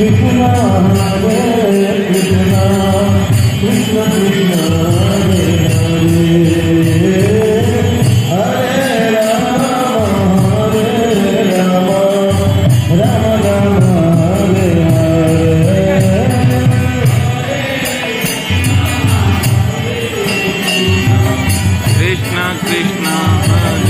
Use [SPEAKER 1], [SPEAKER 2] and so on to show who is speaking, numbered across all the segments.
[SPEAKER 1] Krishna Hare Krishna Krishna Krishna Hare Hare Hare Ram Ram Ram Krishna Krishna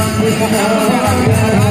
[SPEAKER 1] Gracias.